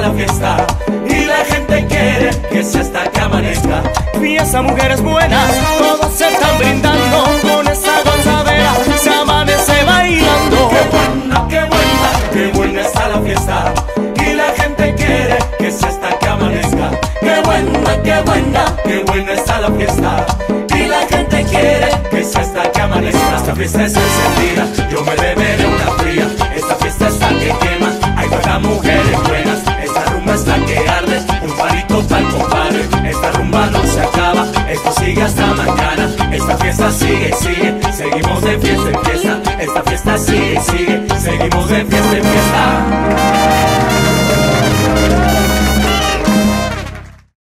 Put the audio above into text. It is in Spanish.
la fiesta y la gente quiere que se hasta que amanezca. Fiesta, mujeres buenas, todos se están brindando con esa gozadera, se amanece bailando. Qué buena, qué buena, qué buena está la fiesta y la gente quiere que se hasta que amanezca. Qué buena, qué buena, qué buena está la fiesta y la gente quiere que se hasta que amanezca. Esta fiesta es encendida, mujeres buenas, esta rumba es la que arde, un palito tal compadre, esta rumba no se acaba, esto sigue hasta mañana, esta fiesta sigue, sigue, seguimos de fiesta en fiesta, esta fiesta sigue, sigue, seguimos de fiesta en fiesta.